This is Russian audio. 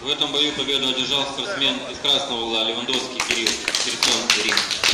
В этом бою победу одержал спортсмен из красного угла Левандовский Кирилл, Херсон, Рим.